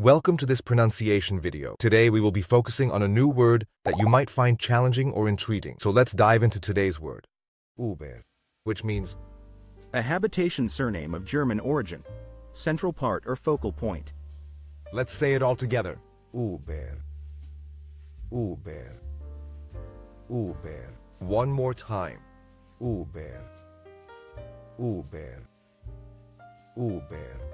Welcome to this pronunciation video. Today we will be focusing on a new word that you might find challenging or intriguing. So let's dive into today's word. Huber, which means A habitation surname of German origin. Central part or focal point. Let's say it all together. Huber. Huber. Huber. One more time. Huber. Huber. Huber.